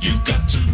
You got to